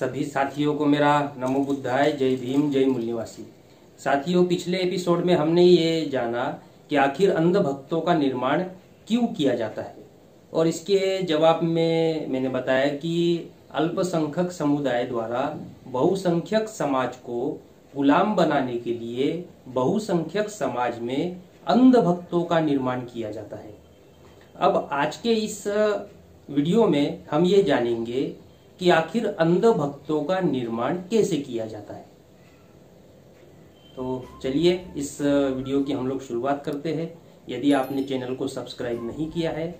सभी साथियों को मेरा नमो बुद्धाय, जय भीम, जय मूल्यवासी साथियों, पिछले एपिसोड में हमने ये जाना कि आखिर अंध भक्तों का निर्माण क्यों किया जाता है। और इसके जवाब में मैंने बताया कि अल्पसंख्यक समुदाय द्वारा बहुसंख्यक समाज को गुलाम बनाने के लिए बहुसंख्यक समाज में अंध भक्तों का निर्माण किया जाता है। अब आज के इस वीडियो में हम ये जानेंगे कि आखिर अंध भक्तों का निर्माण कैसे किया जाता है? तो चलिए, इस वीडियो की हम लोग शुरुआत करते हैं। यदि आपने चैनल को सब्सक्राइब नहीं किया है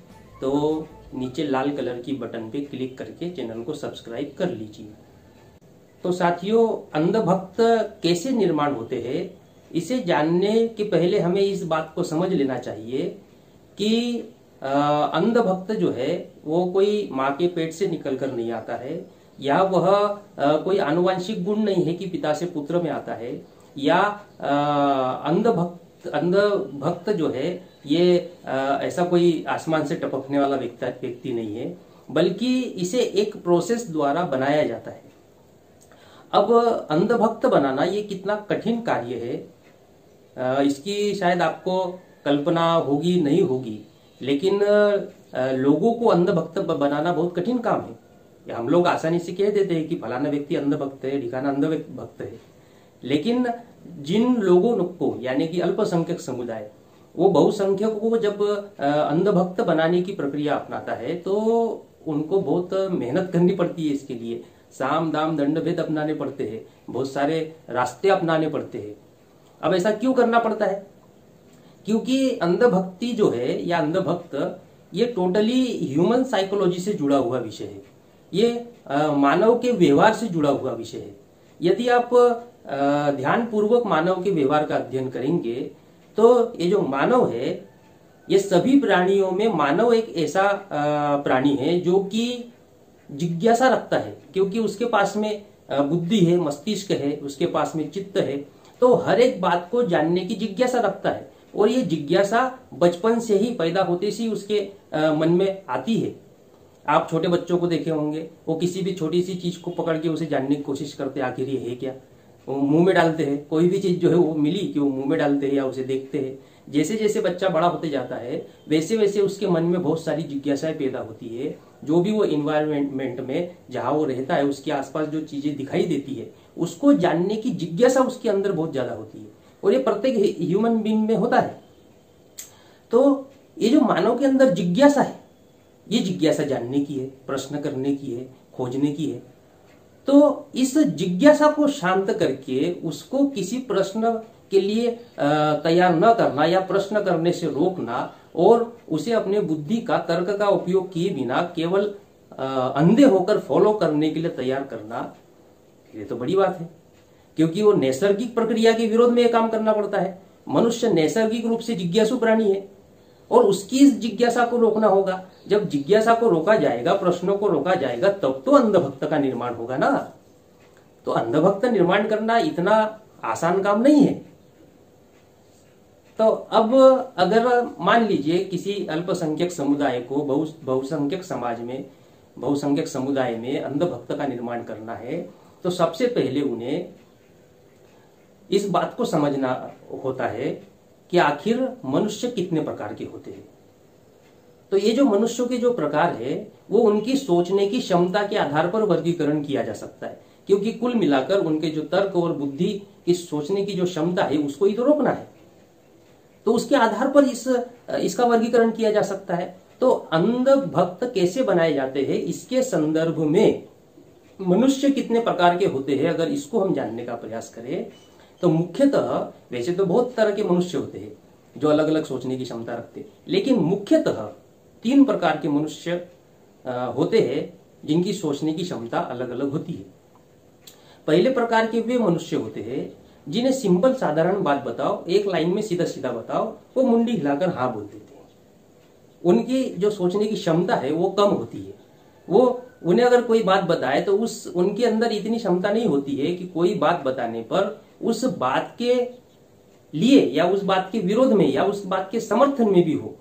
तो नीचे लाल कलर की बटन पे क्लिक करके चैनल को सब्सक्राइब कर लीजिए। तो साथियों अंध भक्त कैसे निर्माण होते हैं, इसे जानने के पहले हमें इस बात को समझ लेना चाहिए कि अंध भक्त जो है, वो कोई माँ के पेट से निकल कर नहीं आता है, या वह कोई आनुवंशिक गुण नहीं है कि पिता से पुत्र में आता है, या अंध भक्त अंध भक्त जो है, ये ऐसा कोई आसमान से टपकने वाला व्यक्ति नहीं है, बल्कि इसे एक प्रोसेस द्वारा बनाया जाता है। अब अंध भक्त बनाना ये कितना कठिन कार्य है इसकी शायद आपको कल्पना होगी, नहीं होगी लेकिन लोगों को अंधभक्त बनाना बहुत कठिन काम है। हम लोग आसानी से कह देते हैं कि फलाना व्यक्ति अंधभक्त है ठिकाना अंध भक्त है। लेकिन जिन लोगों को, यानी कि अल्पसंख्यक समुदाय, वो बहुसंख्यक को जब अंध भक्त बनाने की प्रक्रिया अपनाता है तो उनको बहुत मेहनत करनी पड़ती है इसके लिए। साम, दाम, दंड, भेद अपनाने पड़ते हैं। बहुत सारे रास्ते अपनाने पड़ते हैं। अब ऐसा क्यों करना पड़ता है? क्योंकि अंधभक्ति जो है या अंधभक्त, ये टोटली ह्यूमन साइकोलॉजी से जुड़ा हुआ विषय है। ये मानव के व्यवहार से जुड़ा हुआ विषय है। यदि आप ध्यान पूर्वक मानव के व्यवहार का अध्ययन करेंगे तो ये जो मानव है, ये सभी प्राणियों में मानव एक ऐसा प्राणी है जो कि जिज्ञासा रखता है, क्योंकि उसके पास में बुद्धि है, मस्तिष्क है, उसके पास में चित्त है तो हर एक बात को जानने की जिज्ञासा रखता है। और ये जिज्ञासा बचपन से ही पैदा होते सी उसके मन में आती है। आप छोटे बच्चों को देखे होंगे, वो किसी भी छोटी सी चीज़ को पकड़ के उसे जानने की कोशिश करते, आखिर ये है क्या? वो मुँह में डालते हैं, कोई भी चीज़ जो है वो मिली कि वो मुँह में डालते हैं या उसे देखते हैं। जैसे जैसे बच्चा बड़ा होते जाता है वैसे वैसे उसके मन में बहुत सारी जिज्ञासाएँ पैदा होती है। जो भी वो इन्वायरमेंट में जहाँ वो रहता है, उसके आसपास जो चीज़ें दिखाई देती है, उसको जानने की जिज्ञासा उसके अंदर बहुत ज़्यादा होती है। और ये प्रत्येक ह्यूमन बींग में होता है। तो ये जो मानव के अंदर जिज्ञासा है, ये जिज्ञासा जानने की है, प्रश्न करने की है, खोजने की है। तो इस जिज्ञासा को शांत करके उसको किसी प्रश्न के लिए तैयार न करना या प्रश्न करने से रोकना और उसे अपने बुद्धि का, तर्क का उपयोग किए बिना केवल अंधे होकर फॉलो करने के लिए तैयार करना, ये तो बड़ी बात है। क्योंकि वो नैसर्गिक प्रक्रिया के विरोध में यह काम करना पड़ता है। मनुष्य नैसर्गिक रूप से जिज्ञासु प्राणी है और उसकी इस जिज्ञासा को रोकना होगा। जब जिज्ञासा को रोका जाएगा, प्रश्नों को रोका जाएगा, तब तो अंधभक्त का निर्माण होगा ना। तो अंधभक्त निर्माण करना इतना आसान काम नहीं है। तो अब अगर मान लीजिए किसी अल्पसंख्यक समुदाय को बहुसंख्यक समाज में, बहुसंख्यक समुदाय में अंधभक्त का निर्माण करना है तो सबसे पहले उन्हें इस बात को समझना होता है कि आखिर मनुष्य कितने प्रकार के होते हैं। तो ये जो मनुष्यों के जो प्रकार है, वो उनकी सोचने की क्षमता के आधार पर वर्गीकरण किया जा सकता है। क्योंकि कुल मिलाकर उनके जो तर्क और बुद्धि की सोचने की जो क्षमता है, उसको ही तो रोकना है। तो उसके आधार पर इस, इसका वर्गीकरण किया जा सकता है। तो अंध भक्त कैसे बनाए जाते हैं, इसके संदर्भ में मनुष्य कितने प्रकार के होते हैं, अगर इसको हम जानने का प्रयास करें तो मुख्यतः, वैसे तो बहुत तरह के मनुष्य होते हैं, जो अलग अलग सोचने की क्षमता रखते हैं। लेकिन मुख्यतः तीन प्रकार के मनुष्य होते हैं, जिनकी सोचने की क्षमता अलग अलग होती है। पहले प्रकार के वे मनुष्य होते हैं, जिन्हें सिंपल साधारण बात बताओ, एक लाइन में सीधा सीधा बताओ, वो मुंडी हिलाकर हाँ बोल देते हैं। उनकी जो सोचने की क्षमता है, वो कम होती है। वो, उन्हें अगर कोई बात बताए तो उस, उनके अंदर इतनी क्षमता नहीं होती है कि कोई बात बताने पर उस बात के लिए या उस बात के विरोध में या उस बात के समर्थन में भी हो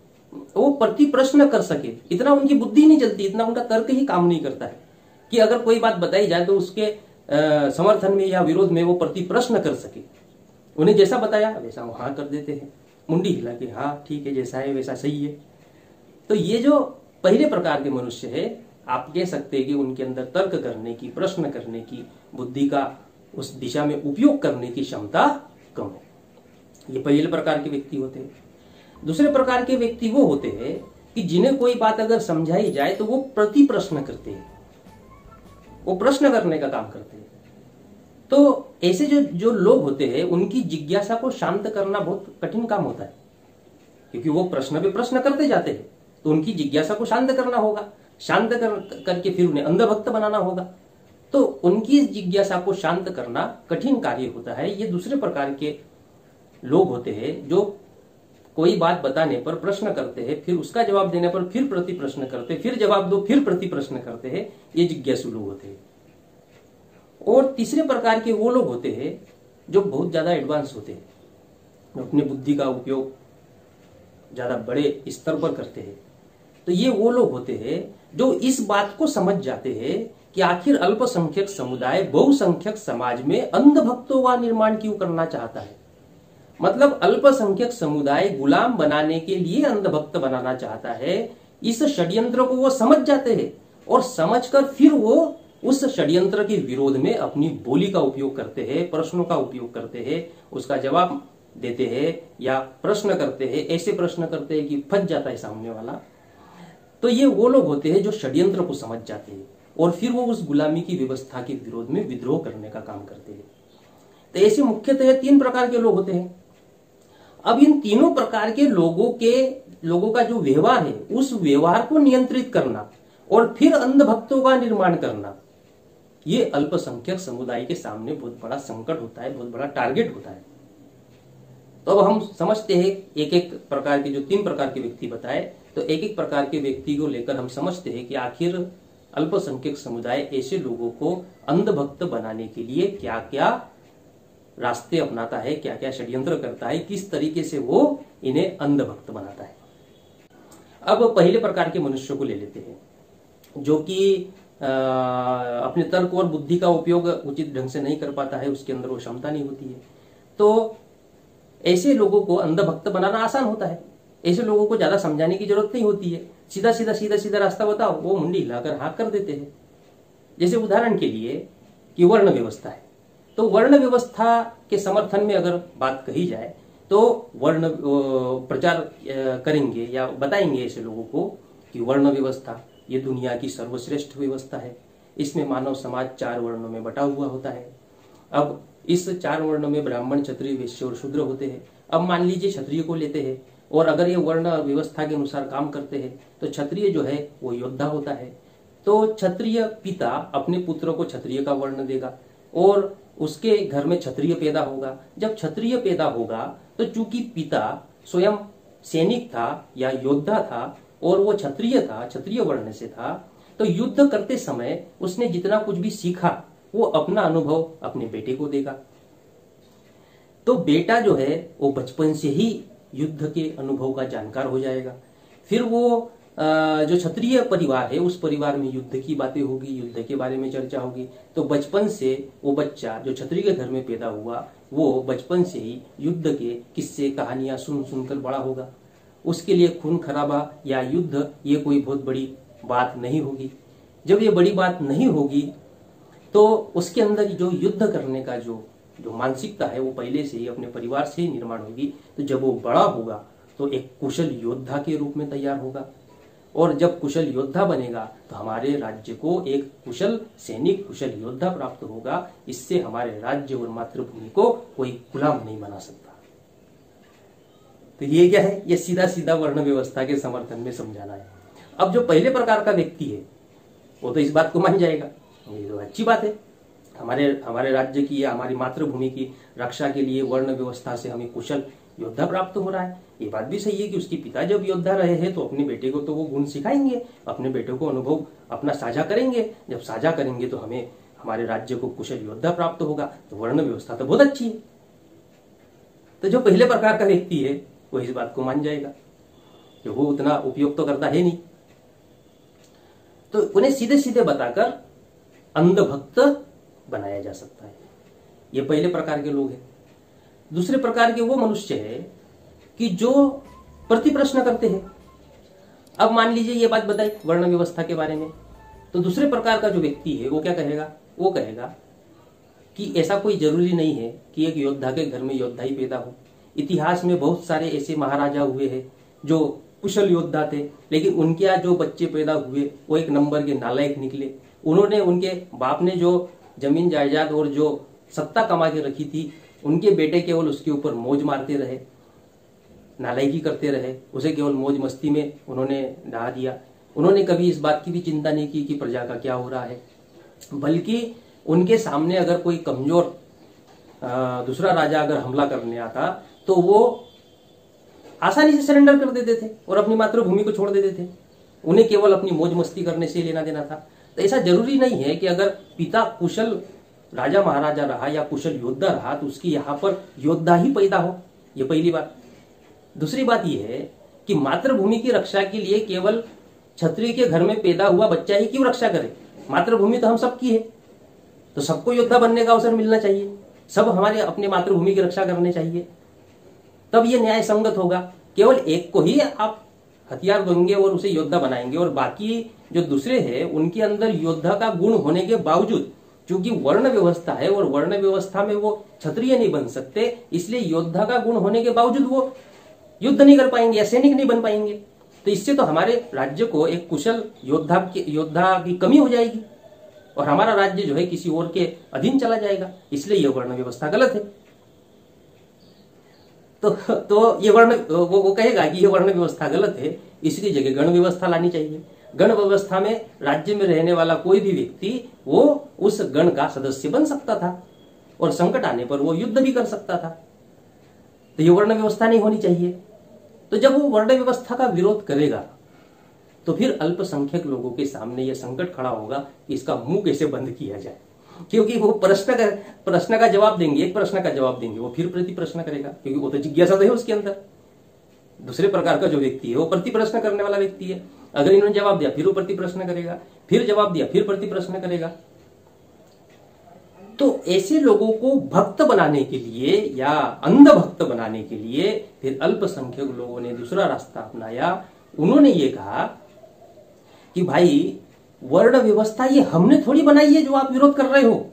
वो प्रति प्रश्न कर सके। इतना उनकी बुद्धि नहीं चलती इतना उनका तर्क ही काम नहीं करता है कि अगर कोई बात बताई जाए तो उसके आ, समर्थन में या विरोध में वो प्रति प्रश्न कर सके। उन्हें जैसा बताया वैसा वो हाँ कर देते हैं। मुंडी हिला के हाँ ठीक है जैसा है वैसा सही है। तो ये जो पहले प्रकार के मनुष्य है आप कह सकते हैं कि उनके अंदर तर्क करने की प्रश्न करने की बुद्धि का उस दिशा में उपयोग करने की क्षमता कम है। ये पहले प्रकार के व्यक्ति होते हैं। दूसरे प्रकार के व्यक्ति वो होते हैं कि जिन्हें कोई बात अगर समझाई जाए तो वो प्रति प्रश्न करते हैं। वो प्रश्न करने का काम करते हैं। तो ऐसे जो जो लोग होते हैं उनकी जिज्ञासा को शांत करना बहुत कठिन काम होता है। क्योंकि वो प्रश्न पे प्रश्न करते जाते हैं तो उनकी जिज्ञासा को शांत करना होगा। शांत कर, करके फिर उन्हें अंधभक्त बनाना होगा। तो उनकी जिज्ञासा को शांत करना कठिन कार्य होता है। ये दूसरे प्रकार के लोग होते हैं जो कोई बात बताने पर प्रश्न करते हैं, फिर उसका जवाब देने पर फिर प्रति प्रश्न करते फिर जवाब दो, फिर प्रति प्रश्न करते हैं। ये जिज्ञासु लोग होते हैं। और तीसरे प्रकार के वो लोग होते हैं जो बहुत ज़्यादा एडवांस होते हैं। अपनी बुद्धि का उपयोग ज़्यादा बड़े स्तर पर करते हैं। तो ये वो लोग होते हैं जो इस बात को समझ जाते हैं कि आखिर अल्पसंख्यक समुदाय बहुसंख्यक समाज में अंधभक्तों का निर्माण क्यों करना चाहता है? मतलब अल्पसंख्यक समुदाय गुलाम बनाने के लिए अंधभक्त बनाना चाहता है, इस षड्यंत्र को वो समझ जाते हैं और समझकर फिर वो उस षड्यंत्र के विरोध में अपनी बोली का उपयोग करते हैं, प्रश्नों का उपयोग करते हैं, उसका जवाब देते हैं या प्रश्न करते हैं, ऐसे प्रश्न करते हैं कि फंस जाता है सामने वाला। तो ये वो लोग होते हैं जो षड्यंत्र को समझ जाते हैं। और फिर वो उस गुलामी की व्यवस्था के विरोध में विद्रोह करने का काम करते हैं। तो ऐसे मुख्यतः तीन प्रकार के लोग होते हैं। अब इन तीनों प्रकार के लोगों के, लोगों का जो व्यवहार है, उस व्यवहार को नियंत्रित करना और फिर अंधभक्तों का निर्माण करना, ये अल्पसंख्यक समुदाय के सामने बहुत बड़ा संकट होता है, बहुत बड़ा टारगेट होता है। तो अब हम समझते हैं एक एक प्रकार के जो तीन प्रकार के व्यक्ति बताए तो एक एक प्रकार के व्यक्ति को लेकर हम समझते हैं कि आखिर अल्पसंख्यक समुदाय ऐसे लोगों को अंधभक्त बनाने के लिए क्या क्या रास्ते अपनाता है क्या क्या षड्यंत्र करता है, किस तरीके से वो इन्हें अंधभक्त बनाता है। अब पहले प्रकार के मनुष्य को ले लेते हैं, जो कि अपने तर्क और बुद्धि का उपयोग उचित ढंग से नहीं कर पाता है, उसके अंदर वो क्षमता नहीं होती है। तो ऐसे लोगों को अंधभक्त बनाना आसान होता है। ऐसे लोगों को ज़्यादा समझाने की ज़रूरत नहीं होती है। सीधा सीधा सीधा सीधा रास्ता बताओ, वो मुंडी हिलाकर हाँक कर देते हैं। जैसे उदाहरण के लिए कि वर्ण व्यवस्था है। तो वर्ण व्यवस्था के समर्थन में अगर बात कही जाए तो वर्ण प्रचार करेंगे या बताएँगे ऐसे लोगों को कि वर्ण व्यवस्था, ये दुनिया की सर्वश्रेष्ठ व्यवस्था है। इसमें मानव समाज चार वर्णों में बटा हुआ होता है। अब इस चार वर्णों में ब्राह्मण, क्षत्रिय, वैश्य और शूद्र होते हैं। अब मान लीजिए क्षत्रिय को लेते हैं। और अगर ये वर्ण व्यवस्था के अनुसार काम करते हैं तो क्षत्रिय जो है, वो योद्धा होता है। तो क्षत्रिय पिता अपने पुत्र को क्षत्रिय का वर्ण देगा और उसके घर में क्षत्रिय पैदा होगा। जब क्षत्रिय पैदा होगा तो चूँकि पिता स्वयं सैनिक था या योद्धा था और वो क्षत्रिय था, क्षत्रिय वर्ण से था तो युद्ध करते समय उसने जितना कुछ भी सीखा, वो अपना अनुभव अपने बेटे को देगा। तो बेटा जो है, वो बचपन से ही युद्ध के अनुभव का जानकार हो जाएगा। फिर वो जो क्षत्रिय परिवार है, उस परिवार में युद्ध की बातें होगी, युद्ध के बारे में चर्चा होगी। तो बचपन से वो बच्चा, जो क्षत्रिय घर में पैदा हुआ, वो बचपन से ही युद्ध के किस्से, कहानियाँ सुन, सुनकर बड़ा होगा। उसके लिए खून खराबा या युद्ध, ये कोई बहुत बड़ी बात नहीं होगी। जब ये बड़ी बात नहीं होगी तो उसके अंदर जो युद्ध करने का जो जो मानसिकता है वो पहले से ही अपने परिवार से ही निर्माण होगी। तो जब वो बड़ा होगा तो एक कुशल योद्धा के रूप में तैयार होगा। और जब कुशल योद्धा बनेगा तो हमारे राज्य को एक कुशल, सैनिक कुशल योद्धा प्राप्त होगा। इससे हमारे राज्य और मातृभूमि को कोई गुलाम नहीं बना सकता। तो ये क्या है? ये सीधा सीधा वर्ण व्यवस्था के समर्थन में समझाना है। अब जो पहले प्रकार का व्यक्ति है, वो तो इस बात को मान जाएगा। ये तो अच्छी बात है। हमारे हमारे राज्य की या हमारी मातृभूमि की रक्षा के लिए वर्ण व्यवस्था से हमें कुशल योद्धा प्राप्त हो रहा है। ये बात भी सही है कि उसके पिता जब योद्धा रहे हैं तो अपने बेटे को तो वो गुण सिखाएँगे, अपने बेटे को अनुभव अपना साझा करेंगे। जब साझा करेंगे तो हमें, हमारे राज्य को कुशल योद्धा प्राप्त होगा। तो वर्ण व्यवस्था तो बहुत अच्छी है। तो जो पहले प्रकार का व्यक्ति है, वो इस बात को मान जाएगा कि वो उतना उपयोग तो करता है नहीं। तो उन्हें सीधे सीधे बताकर अंधभक्त बनाया जा सकता है। ये पहले प्रकार के लोग हैं। दूसरे प्रकार के वो मनुष्य है कि जो प्रति प्रश्न करते हैं। अब मान लीजिए ये बात बताई वर्ण व्यवस्था के बारे में। तो दूसरे प्रकार का जो व्यक्ति है, वो क्या कहेगा? वो कहेगा कि ऐसा कोई ज़रूरी नहीं है कि एक योद्धा के घर में योद्धा ही पैदा हो। इतिहास में बहुत सारे ऐसे महाराजा हुए हैं जो कुशल योद्धा थे, लेकिन उनके जो बच्चे पैदा हुए, वो एक नंबर के नालायक निकले। उन्होंने, उनके बाप ने जो ज़मीन जायदाद और जो सत्ता कमा के रखी थी, उनके बेटे केवल उसके ऊपर मौज मारते रहे, नालायकी करते रहे, उसे केवल मौज मस्ती में उन्होंने डहा दिया। उन्होंने कभी इस बात की भी चिंता नहीं की कि प्रजा का क्या हो रहा है। बल्कि उनके सामने अगर कोई कमज़ोर दूसरा राजा अगर हमला करने आता तो वो आसानी से सरेंडर कर देते थे और अपनी मातृभूमि को छोड़ देते थे। उन्हें केवल अपनी मौज मस्ती करने से लेना देना था। तो ऐसा ज़रूरी नहीं है कि अगर पिता कुशल राजा महाराजा रहा या कुशल योद्धा रहा तो उसकी यहाँ पर योद्धा ही पैदा हो। ये पहली बात। दूसरी बात यह है कि मातृभूमि की रक्षा के लिए केवल छत्री के घर में पैदा हुआ बच्चा ही क्यों रक्षा करे? मातृभूमि तो हम सबकी है। तो सबको योद्धा बनने का अवसर मिलना चाहिए। सब हमारे अपने मातृभूमि की रक्षा करने चाहिए। तब ये न्याय संगत होगा। केवल एक को ही आप हथियार देंगे और उसे योद्धा बनाएँगे और बाकी जो दूसरे हैं उनके अंदर योद्धा का गुण होने के बावजूद क्योंकि वर्ण व्यवस्था है और वर्ण व्यवस्था में वो क्षत्रिय नहीं बन सकते इसलिए योद्धा का गुण होने के बावजूद वो युद्ध नहीं कर पाएँगे या सैनिक नहीं बन पाएँगे। तो इससे तो हमारे राज्य को एक कुशल योद्धा योद्धा की कमी हो जाएगी और हमारा राज्य जो है किसी और के अधीन चला जाएगा। इसलिए यह वर्ण व्यवस्था गलत है। तो तो ये वर्ण वो, वो कहेगा कि यह वर्ण व्यवस्था गलत है इसकी जगह गण व्यवस्था लानी चाहिए। गण व्यवस्था में राज्य में रहने वाला कोई भी व्यक्ति, वो उस गण का सदस्य बन सकता था और संकट आने पर वो युद्ध भी कर सकता था। तो ये वर्ण व्यवस्था नहीं होनी चाहिए। तो जब वो वर्ण व्यवस्था का विरोध करेगा तो फिर अल्पसंख्यक लोगों के सामने यह संकट खड़ा होगा कि इसका मुँह कैसे बंद किया जाए। क्योंकि वो प्रश्न का प्रश्न का जवाब देंगे, एक प्रश्न का जवाब देंगे, वो फिर प्रति प्रश्न करेगा, क्योंकि वो तो जिज्ञासा तो है उसके अंदर। दूसरे प्रकार का जो व्यक्ति है, वो प्रति प्रश्न करने वाला व्यक्ति है। अगर इन्होंने जवाब दिया, फिर वो प्रति प्रश्न करेगा, फिर जवाब दिया, फिर प्रति प्रश्न करेगा। तो ऐसे लोगों को भक्त बनाने के लिए या अंध भक्त बनाने के लिए फिर अल्पसंख्यक लोगों ने दूसरा रास्ता अपनाया। उन्होंने ये कहा कि भाई, वर्ण व्यवस्था ये हमने थोड़ी बनाई है जो आप विरोध कर रहे हो।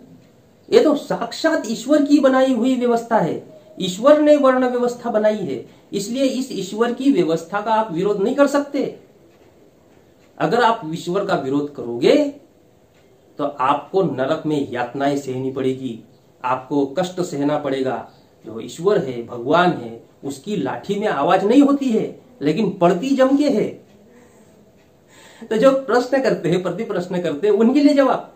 ये तो साक्षात ईश्वर की बनाई हुई व्यवस्था है। ईश्वर ने वर्ण व्यवस्था बनाई है। इसलिए इस ईश्वर की व्यवस्था का आप विरोध नहीं कर सकते। अगर आप ईश्वर का विरोध करोगे तो आपको नरक में यातनाएँ सहनी पड़ेगी। आपको कष्ट सहना पड़ेगा। जो ईश्वर है, भगवान है, उसकी लाठी में आवाज़ नहीं होती है, लेकिन पड़ती जम के है। तो जो प्रश्न करते हैं, प्रति प्रश्न करते हैं, उनके लिए जवाब।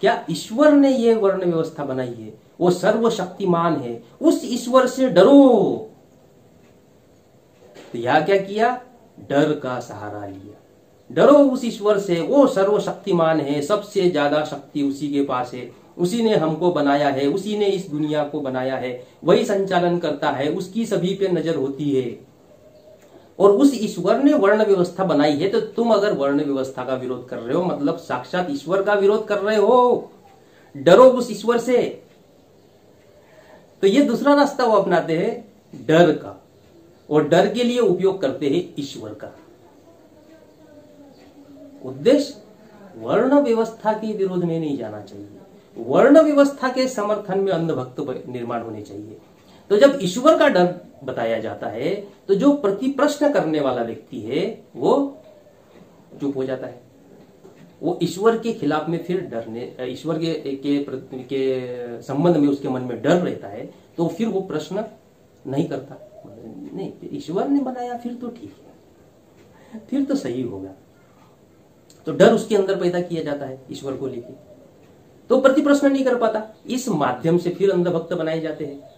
क्या ईश्वर ने यह वर्ण व्यवस्था बनाई है? वो सर्वशक्तिमान है। उस ईश्वर से डरो। तो यह क्या किया? डर का सहारा लिया। डरो उस ईश्वर से, वो सर्वशक्तिमान है, सबसे ज़्यादा शक्ति उसी के पास है। उसी ने हमको बनाया है, उसी ने इस दुनिया को बनाया है। वही संचालन करता है, उसकी सभी पे नज़र होती है। और उस ईश्वर ने वर्ण व्यवस्था बनाई है तो तुम अगर वर्ण व्यवस्था का विरोध कर रहे हो मतलब साक्षात ईश्वर का विरोध कर रहे हो, डरो उस ईश्वर से। तो ये दूसरा रास्ता वो अपनाते हैं, डर का। और डर के लिए उपयोग करते हैं ईश्वर का। उद्देश्य, वर्ण व्यवस्था के विरोध में नहीं जाना चाहिए। वर्ण व्यवस्था के समर्थन में अंधभक्त निर्माण होने चाहिए। तो जब ईश्वर का डर बताया जाता है तो जो प्रति प्रश्न करने वाला व्यक्ति है, वो चुप हो जाता है। वो ईश्वर के खिलाफ में फिर डरने, ईश्वर के के के संबंध में उसके मन में डर रहता है तो फिर वो प्रश्न नहीं करता। नहीं, ईश्वर ने बनाया, फिर तो ठीक है। फिर तो सही होगा। तो डर उसके अंदर पैदा किया जाता है ईश्वर को लेकर तो प्रति प्रश्न नहीं कर पाता। इस माध्यम से फिर अंधभक्त बनाए जाते हैं।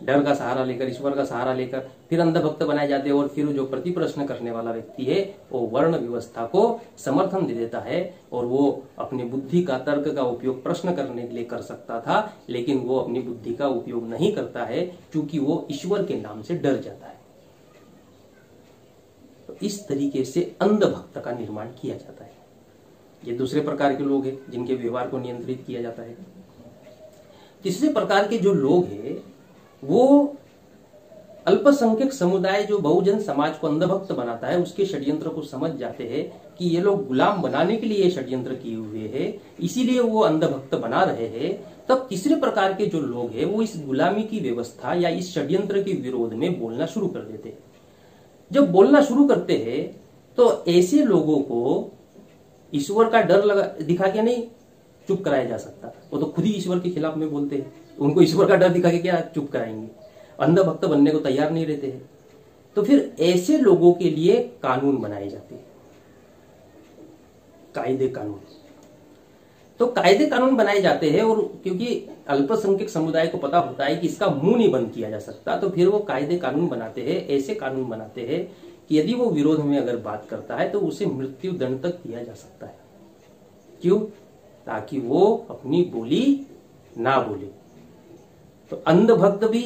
डर का सहारा लेकर, ईश्वर का सहारा लेकर फिर अंधभक्त बनाए जाते हैं और फिर जो प्रति प्रश्न करने वाला व्यक्ति है, वो वर्ण व्यवस्था को समर्थन दे देता है और वो अपनी बुद्धि का तर्क का उपयोग प्रश्न करने के लिए कर सकता था, लेकिन वो अपनी बुद्धि का उपयोग नहीं करता है, क्योंकि वो ईश्वर के नाम से डर जाता है। इस तरीके से अंधभक्त का निर्माण किया जाता है। ये दूसरे प्रकार के लोग हैं, जिनके व्यवहार को नियंत्रित किया जाता है। तीसरे प्रकार के जो लोग हैं, वो अल्पसंख्यक समुदाय, जो बहुजन समाज को अंधभक्त बनाता है, उसके षड्यंत्र को समझ जाते हैं कि ये लोग गुलाम बनाने के लिए षड्यंत्र किए हुए हैं, इसीलिए वो अंधभक्त बना रहे हैं। तब तीसरे प्रकार के जो लोग हैं, वो इस गुलामी की व्यवस्था या इस षड्यंत्र के विरोध में बोलना शुरू कर देते हैं। जब बोलना शुरू करते हैं तो ऐसे लोगों को ईश्वर का डर लगा, दिखा के नहीं चुप कराया जा सकता। वो तो खुद ही ईश्वर के खिलाफ में बोलते हैं। उनको ईश्वर का डर दिखा के क्या चुप कराएँगे? अंध भक्त बनने को तैयार नहीं रहते हैं। तो फिर ऐसे लोगों के लिए कानून बनाए जाते हैं। कायदे कानून। तो कायदे कानून बनाए जाते हैं और क्योंकि अल्पसंख्यक समुदाय को पता होता है कि इसका मुँह नहीं बंद किया जा सकता तो फिर वो कायदे कानून बनाते हैं, ऐसे कानून बनाते हैं कि यदि वो विरोध में अगर बात करता है तो उसे मृत्यु दंड तक दिया जा सकता है। क्यों? ताकि वो अपनी बोली ना बोले। तो अंधभक्त भी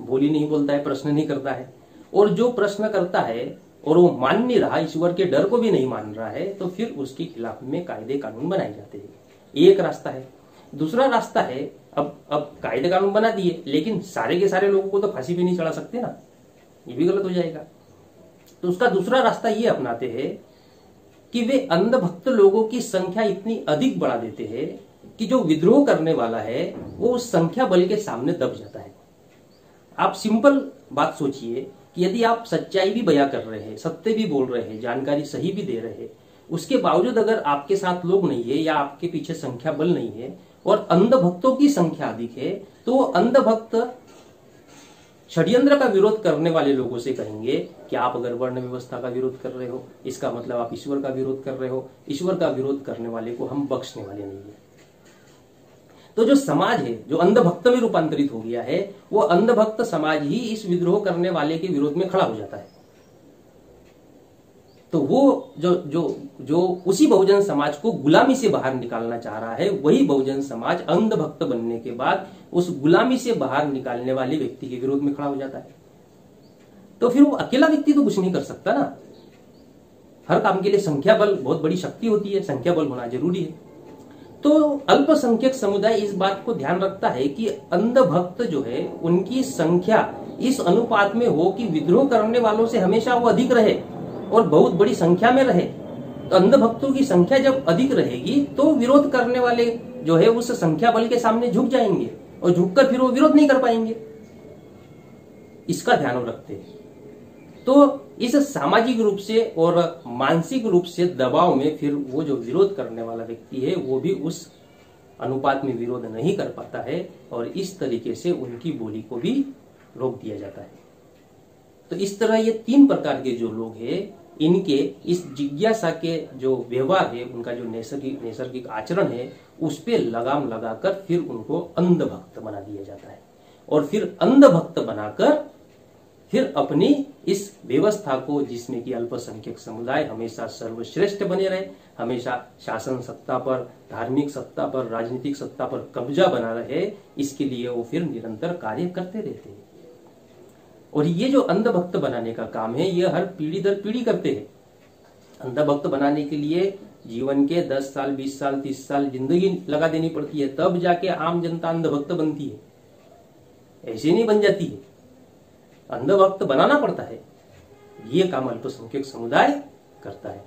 बोली नहीं बोलता है, प्रश्न नहीं करता है। और जो प्रश्न करता है और वो मान नहीं रहा, ईश्वर के डर को भी नहीं मान रहा है तो फिर उसके खिलाफ में कायदे कानून बनाए जाते हैं। एक रास्ता है। दूसरा रास्ता है, अब अब कायदे कानून बना दिए, लेकिन सारे के सारे लोगों को तो फांसी भी नहीं चढ़ा सकते ना। ये भी गलत हो जाएगा। तो उसका दूसरा रास्ता ये अपनाते हैं कि वे अंधभक्त लोगों की संख्या इतनी अधिक बढ़ा देते हैं कि जो विद्रोह करने वाला है, वो उस संख्या बल के सामने दब जाता है। आप सिंपल बात सोचिए कि यदि आप सच्चाई भी बया कर रहे हैं, सत्य भी बोल रहे हैं, जानकारी सही भी दे रहे हैं उसके बावजूद अगर आपके साथ लोग नहीं है या आपके पीछे संख्या बल नहीं है और अंध भक्तों की संख्या अधिक है तो वो अंध भक्त षड्यंत्र का विरोध करने वाले लोगों से कहेंगे कि आप अगर वर्ण व्यवस्था का विरोध कर रहे हो, इसका मतलब आप ईश्वर का विरोध कर रहे हो, ईश्वर का विरोध करने वाले को हम बख्शने वाले नहीं है। तो जो समाज है, जो अंधभक्त में रूपांतरित हो गया है, वो अंधभक्त समाज ही इस विद्रोह करने वाले के विरोध में खड़ा हो जाता है। तो वो जो जो जो उसी बहुजन समाज को गुलामी से बाहर निकालना चाह रहा है, वही बहुजन समाज अंधभक्त बनने के बाद उस गुलामी से बाहर निकालने वाले व्यक्ति के विरोध में खड़ा हो जाता है। तो फिर वो अकेला व्यक्ति तो कुछ नहीं कर सकता ना। हर काम के लिए संख्या बल, बहुत बड़ी शक्ति होती है, संख्या बल होना ज़रूरी है। तो अल्पसंख्यक समुदाय इस बात को ध्यान रखता है कि अंधभक्त जो है, उनकी संख्या इस अनुपात में हो कि विद्रोह करने वालों से हमेशा वो अधिक रहे। और बहुत बड़ी संख्या में रहे। तो अंध भक्तों की संख्या जब अधिक रहेगी तो विरोध करने वाले जो है उस संख्या बल के सामने झुक जाएँगे और झुककर फिर वो विरोध नहीं कर पाएँगे। इसका ध्यान रखते हैं। तो इस सामाजिक रूप से और मानसिक रूप से दबाव में फिर वो जो विरोध करने वाला व्यक्ति है, वो भी उस अनुपात में विरोध नहीं कर पाता है और इस तरीके से उनकी बोली को भी रोक दिया जाता है। तो इस तरह ये तीन प्रकार के जो लोग हैं इनके इस जिज्ञासा के जो व्यवहार है, उनका जो नैसर्गिक नैसर्गिक आचरण है, उस पर लगाम लगाकर फिर उनको अंधभक्त बना दिया जाता है। और फिर अंधभक्त बनाकर फिर अपनी इस व्यवस्था को, जिसमें कि अल्पसंख्यक समुदाय हमेशा सर्वश्रेष्ठ बने रहे, हमेशा शासन सत्ता पर, धार्मिक सत्ता पर, राजनीतिक सत्ता पर कब्जा बना रहे, इसके लिए वो फिर निरंतर कार्य करते रहते हैं। और ये जो अंधभक्त बनाने का काम है, ये हर पीढ़ी दर पीढ़ी करते हैं। अंधभक्त बनाने के लिए जीवन के 10 साल 20 साल 30 साल ज़िंदगी लगा देनी पड़ती है, तब जाके आम जनता अंधभक्त बनती है। ऐसे नहीं बन जाती है। अंधभक्त बनाना पड़ता है। ये काम अल्पसंख्यक समुदाय करता है।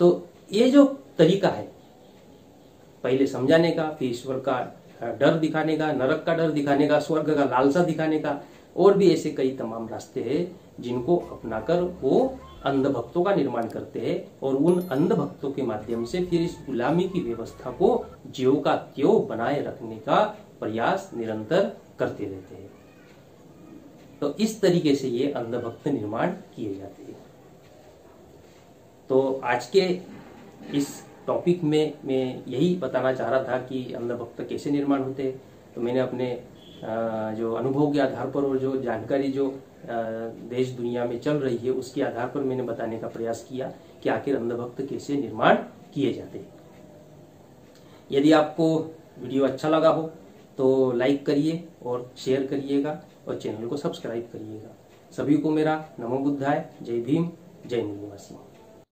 तो ये जो तरीका है, पहले समझाने का, फिर ईश्वर का डर दिखाने का, नरक का डर दिखाने का, स्वर्ग का लालसा दिखाने का और भी ऐसे कई तमाम रास्ते हैं जिनको अपनाकर वो अंधभक्तों का निर्माण करते हैं और उन अंधभक्तों के माध्यम से फिर इस गुलामी की व्यवस्था को ज्यो का त्यो बनाए रखने का प्रयास निरंतर करते रहते हैं। तो इस तरीके से ये अंधभक्त निर्माण किए जाते हैं। तो आज के इस टॉपिक में मैं यही बताना चाह रहा था कि अंधभक्त कैसे निर्माण होते हैं। तो मैंने अपने जो अनुभव के आधार पर और जो जानकारी जो देश दुनिया में चल रही है, उसके आधार पर मैंने बताने का प्रयास किया कि आखिर अंधभक्त कैसे निर्माण किए जाते हैं। यदि आपको वीडियो अच्छा लगा हो तो लाइक करिए और शेयर करिएगा और चैनल को सब्सक्राइब करिएगा। सभी को मेरा नमो बुद्धाय, जय भीम, जय निवासी।